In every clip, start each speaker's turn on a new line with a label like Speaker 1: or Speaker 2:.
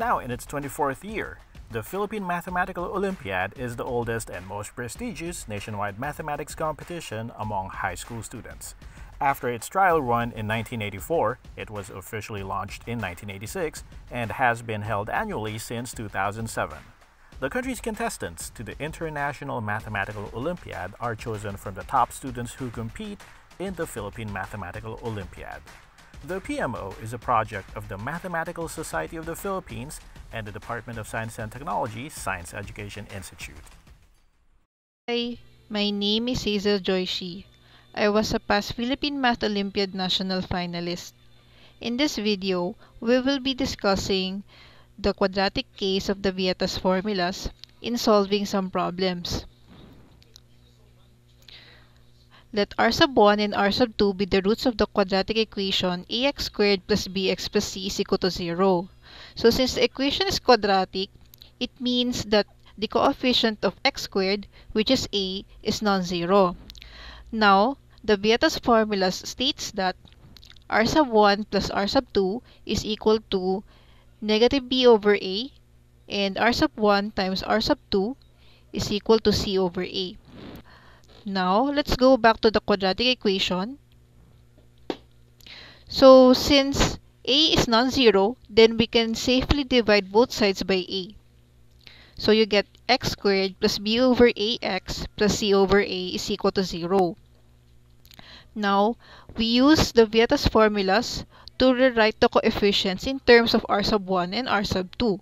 Speaker 1: Now in its 24th year, the Philippine Mathematical Olympiad is the oldest and most prestigious nationwide mathematics competition among high school students. After its trial run in 1984, it was officially launched in 1986 and has been held annually since 2007. The country's contestants to the International Mathematical Olympiad are chosen from the top students who compete in the Philippine Mathematical Olympiad. The PMO is a project of the Mathematical Society of the Philippines and the Department of Science and Technology Science Education Institute.
Speaker 2: Hi, my name is Hazel Joy Shi. I was a past Philippine Math Olympiad national finalist. In this video, we will be discussing the quadratic case of the Vieta's formulas in solving some problems. Let r sub 1 and r sub 2 be the roots of the quadratic equation ax squared plus bx plus c is equal to 0. So since the equation is quadratic, it means that the coefficient of x squared, which is a, is non-zero. Now, the Vieta's formula states that r sub 1 plus r sub 2 is equal to negative b over a and r sub 1 times r sub 2 is equal to c over a. Now, let's go back to the quadratic equation. So, since a is non-zero, then we can safely divide both sides by a. So, you get x squared plus b over ax plus c over a is equal to 0. Now, we use the Vieta's formulas to rewrite the coefficients in terms of r sub 1 and r sub 2.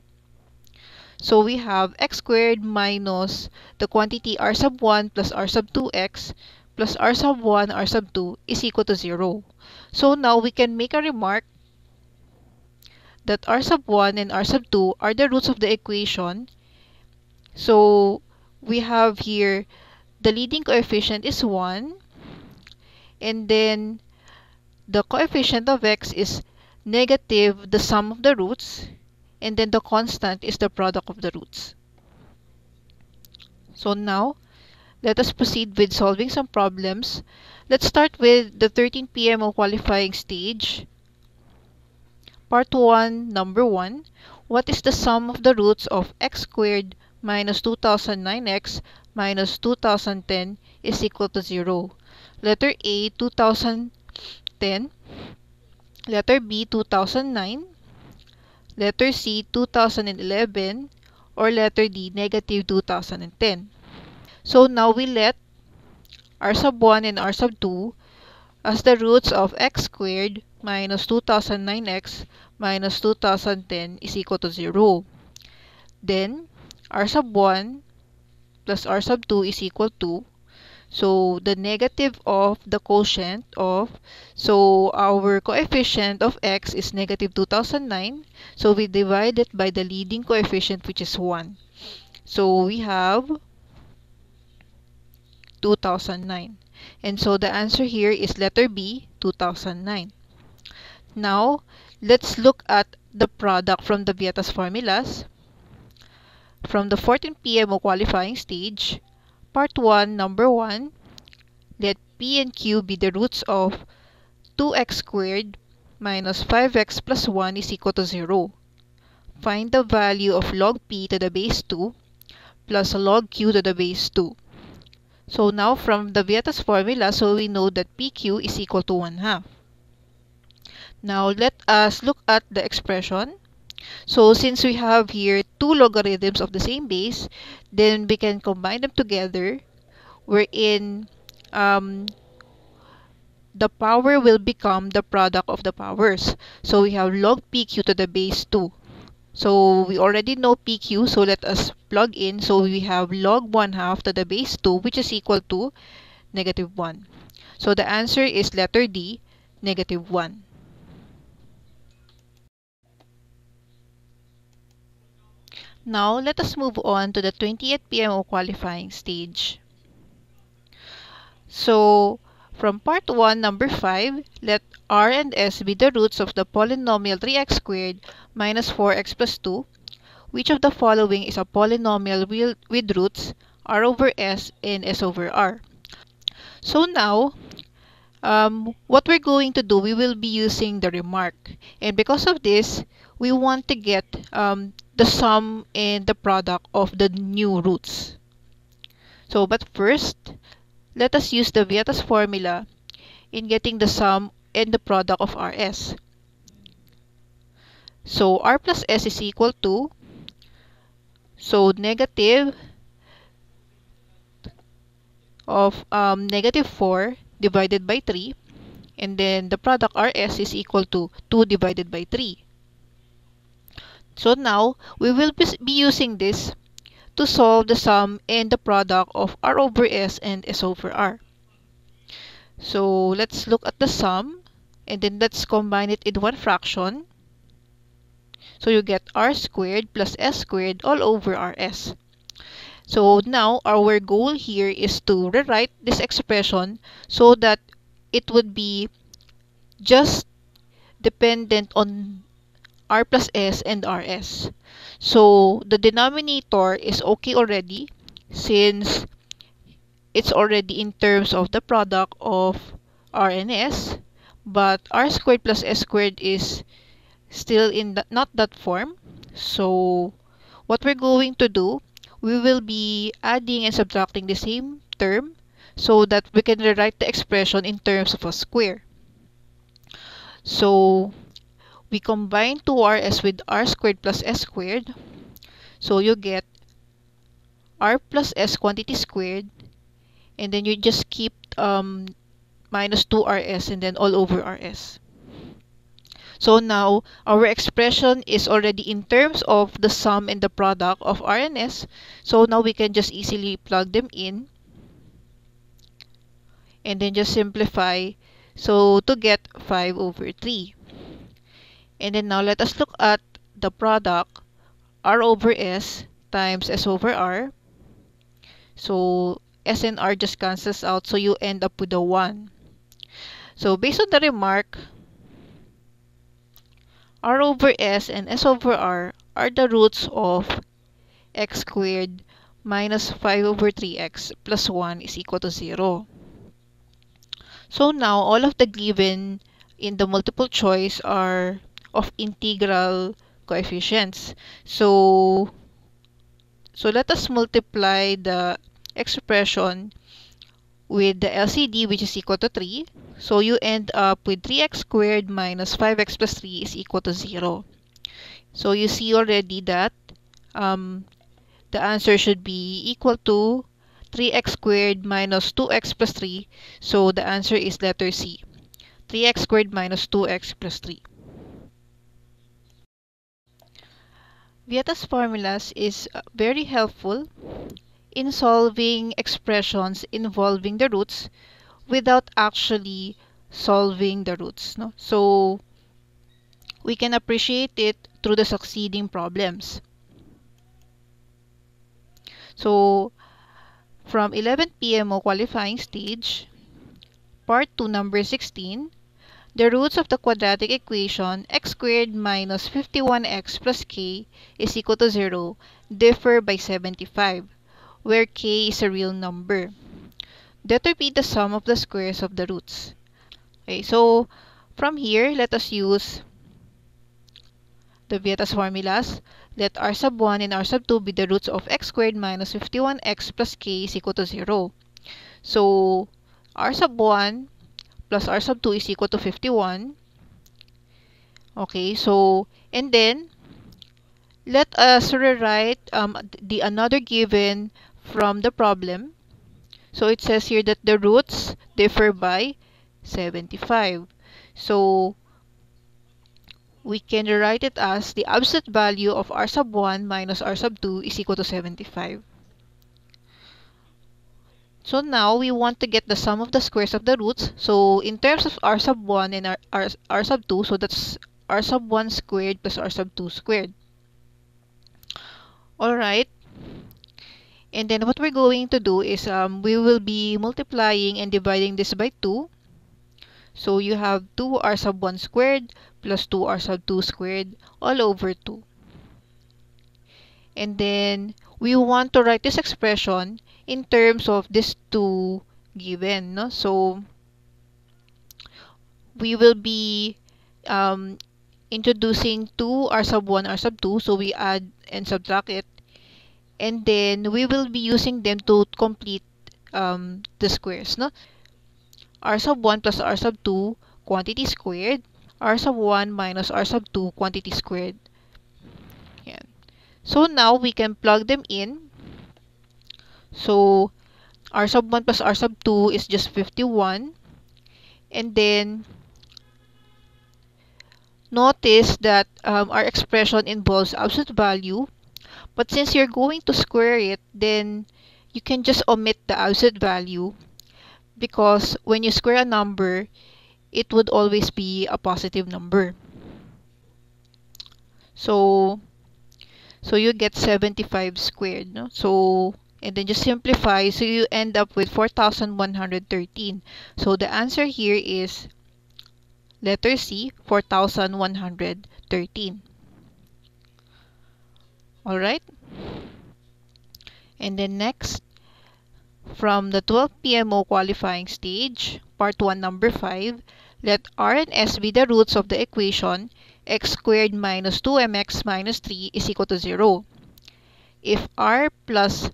Speaker 2: So we have x squared minus the quantity r sub 1 plus r sub 2x plus r sub 1 r sub 2 is equal to 0. So now we can make a remark that r sub 1 and r sub 2 are the roots of the equation. So we have here the leading coefficient is 1 and then the coefficient of x is negative the sum of the roots and then the constant is the product of the roots. So now, let us proceed with solving some problems. Let's start with the 13 PMO qualifying stage. Part 1, number 1. What is the sum of the roots of x squared minus 2009x minus 2010 is equal to 0? Letter A, 2010, letter B 2009, letter C 2011, or letter D negative 2010. So now we let r sub 1 and r sub 2 as the roots of x squared minus 2009x minus 2010 is equal to 0. Then, r sub 1 plus r sub 2 is equal to so, the negative of the quotient of, so our coefficient of x is negative 2009. So, we divide it by the leading coefficient which is 1. So, we have 2009. And so, the answer here is letter B, 2009. Now, let's look at the product from the Vieta's formulas. From the 14 PMO qualifying stage, Part 1, number 1. Let p and q be the roots of 2x squared minus 5x plus 1 is equal to 0. Find the value of log p to the base 2 plus log q to the base 2. So now from the Vieta's formula, so we know that pq is equal to 1 half. Now let us look at the expression. So since we have here two logarithms of the same base, then we can combine them together wherein um, the power will become the product of the powers. So we have log pq to the base 2. So we already know pq, so let us plug in. So we have log 1 half to the base 2, which is equal to negative 1. So the answer is letter D, negative 1. Now, let us move on to the 28th PMO qualifying stage. So, from part 1, number 5, let r and s be the roots of the polynomial 3x squared minus 4x plus 2. Which of the following is a polynomial with roots r over s and s over r? So now, um, what we're going to do, we will be using the remark. And because of this, we want to get um, the sum and the product of the new roots. So, but first, let us use the Vieta's formula in getting the sum and the product of Rs. So, R plus S is equal to, so negative of um, negative 4 divided by 3 and then the product RS is equal to 2 divided by 3. So now, we will be using this to solve the sum and the product of R over S and S over R. So let's look at the sum and then let's combine it in one fraction. So you get R squared plus S squared all over RS. So now our goal here is to rewrite this expression so that it would be just dependent on R plus S and RS. So the denominator is okay already since it's already in terms of the product of R and S but R squared plus S squared is still in not that form. So what we're going to do we will be adding and subtracting the same term so that we can rewrite the expression in terms of a square. So, we combine 2rs with r squared plus s squared. So, you get r plus s quantity squared and then you just keep um, minus 2rs and then all over rs. So now, our expression is already in terms of the sum and the product of R and S. So now we can just easily plug them in. And then just simplify. So to get 5 over 3. And then now let us look at the product R over S times S over R. So S and R just cancels out. So you end up with a 1. So based on the remark, r over s and s over r are the roots of x squared minus 5 over 3x plus 1 is equal to 0. So now, all of the given in the multiple choice are of integral coefficients. So, so let us multiply the expression with the LCD which is equal to 3. So you end up with 3x squared minus 5x plus 3 is equal to 0. So you see already that um, the answer should be equal to 3x squared minus 2x plus 3. So the answer is letter C. 3x squared minus 2x plus 3. Vieta's formulas is uh, very helpful in solving expressions involving the roots without actually solving the roots. No? So, we can appreciate it through the succeeding problems. So, from 11 PMO qualifying stage, part 2 number 16, the roots of the quadratic equation x squared minus 51x plus k is equal to 0 differ by 75 where k is a real number. Determine the sum of the squares of the roots. Okay, so from here, let us use the Vieta's formulas. Let r sub 1 and r sub 2 be the roots of x squared minus 51x plus k is equal to 0. So, r sub 1 plus r sub 2 is equal to 51. Okay, so, and then, let us rewrite um, the another given from the problem. So it says here that the roots differ by 75. So we can write it as the absolute value of r sub 1 minus r sub 2 is equal to 75. So now we want to get the sum of the squares of the roots. So in terms of r sub 1 and r, r, r sub 2, so that's r sub 1 squared plus r sub 2 squared. Alright, and then what we're going to do is um, we will be multiplying and dividing this by 2. So you have 2r sub 1 squared plus 2r sub 2 squared all over 2. And then we want to write this expression in terms of these two given. No? So we will be um, introducing 2 r sub 1 r sub 2 so we add and subtract it and then we will be using them to complete um, the squares no r sub 1 plus r sub 2 quantity squared r sub 1 minus r sub 2 quantity squared. So now we can plug them in. So r sub 1 plus r sub 2 is just 51 and then notice that um, our expression involves absolute value. But since you're going to square it then you can just omit the absolute value. Because when you square a number it would always be a positive number. So so you get 75 squared no? So and then just simplify. So you end up with 4113 so the answer here is letter C 4113 all right? And then next from the 12 PMO qualifying stage part 1 number 5 let r and s be the roots of the equation x squared minus 2mx minus 3 is equal to 0 if r plus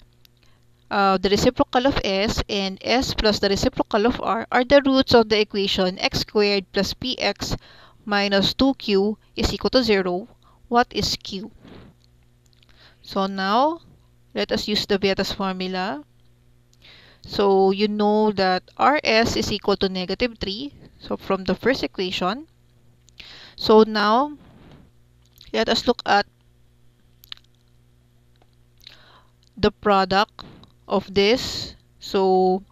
Speaker 2: uh, the reciprocal of s and s plus the reciprocal of r are the roots of the equation x squared plus px minus 2q is equal to 0, what is q? So now, let us use the Vieta's formula. So you know that rs is equal to negative 3. So from the first equation. So now, let us look at the product of this. So,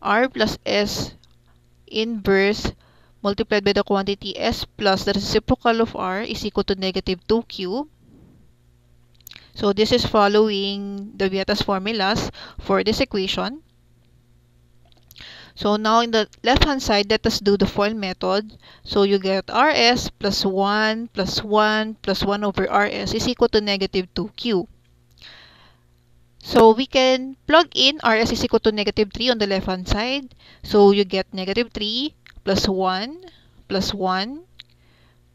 Speaker 2: R plus S inverse multiplied by the quantity S plus the reciprocal of R is equal to negative 2Q. So, this is following the Vieta's formulas for this equation. So, now in the left-hand side, let us do the FOIL method. So, you get RS plus 1 plus 1 plus 1 over RS is equal to negative 2Q. So we can plug in rs is equal to negative 3 on the left hand side. So you get negative 3 plus 1 plus 1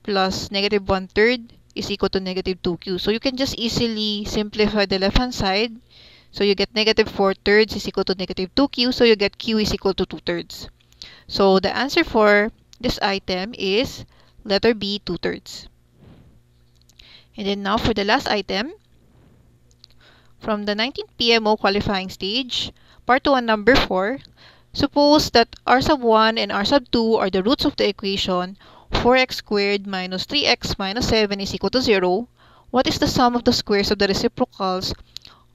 Speaker 2: plus negative 1 third is equal to negative 2q. So you can just easily simplify the left hand side. So you get negative 4 thirds is equal to negative 2q. So you get q is equal to 2 thirds. So the answer for this item is letter B, 2 thirds. And then now for the last item, from the 19th PMO qualifying stage, part 1 number 4, suppose that r sub 1 and r sub 2 are the roots of the equation 4x squared minus 3x minus 7 is equal to 0. What is the sum of the squares of the reciprocals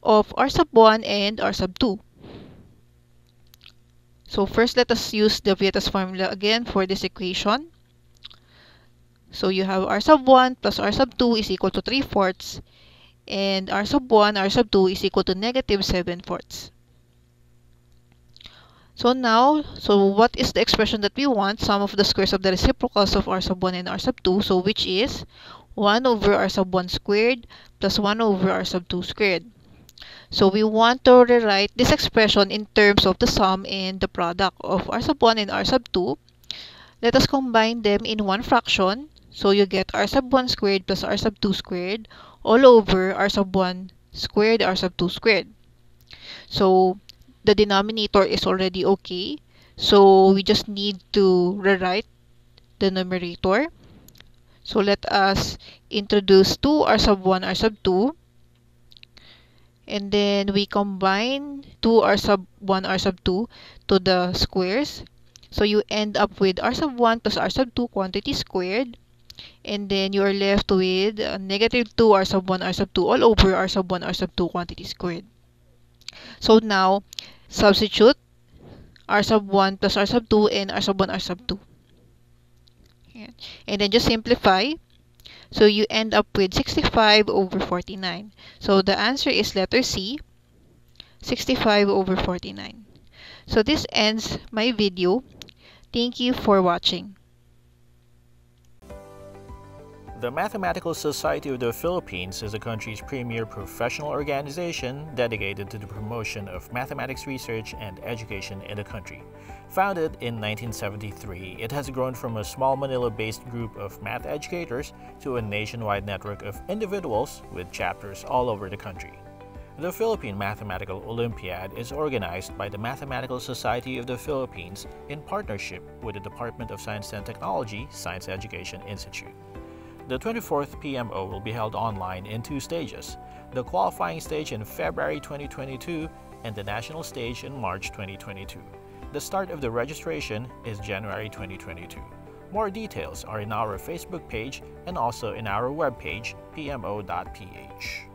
Speaker 2: of r sub 1 and r sub 2? So first let us use the Vieta's formula again for this equation. So you have r sub 1 plus r sub 2 is equal to 3 fourths and r sub 1, r sub 2 is equal to negative 7 fourths. So now, so what is the expression that we want? Sum of the squares of the reciprocals of r sub 1 and r sub 2. So which is 1 over r sub 1 squared plus 1 over r sub 2 squared. So we want to rewrite this expression in terms of the sum and the product of r sub 1 and r sub 2. Let us combine them in one fraction. So you get r sub 1 squared plus r sub 2 squared all over r sub 1 squared r sub 2 squared. So, the denominator is already okay. So, we just need to rewrite the numerator. So, let us introduce 2 r sub 1 r sub 2. And then we combine 2 r sub 1 r sub 2 to the squares. So, you end up with r sub 1 plus r sub 2 quantity squared and then you are left with uh, negative 2 r sub 1 r sub 2 all over r sub 1 r sub 2 quantity squared. So now, substitute r sub 1 plus r sub 2 and r sub 1 r sub 2. And then just simplify. So you end up with 65 over 49. So the answer is letter C, 65 over 49. So this ends my video. Thank you for watching.
Speaker 1: The Mathematical Society of the Philippines is the country's premier professional organization dedicated to the promotion of mathematics research and education in the country. Founded in 1973, it has grown from a small Manila-based group of math educators to a nationwide network of individuals with chapters all over the country. The Philippine Mathematical Olympiad is organized by the Mathematical Society of the Philippines in partnership with the Department of Science and Technology Science Education Institute. The 24th PMO will be held online in two stages the qualifying stage in February 2022 and the national stage in March 2022. The start of the registration is January 2022. More details are in our Facebook page and also in our webpage, pmo.ph.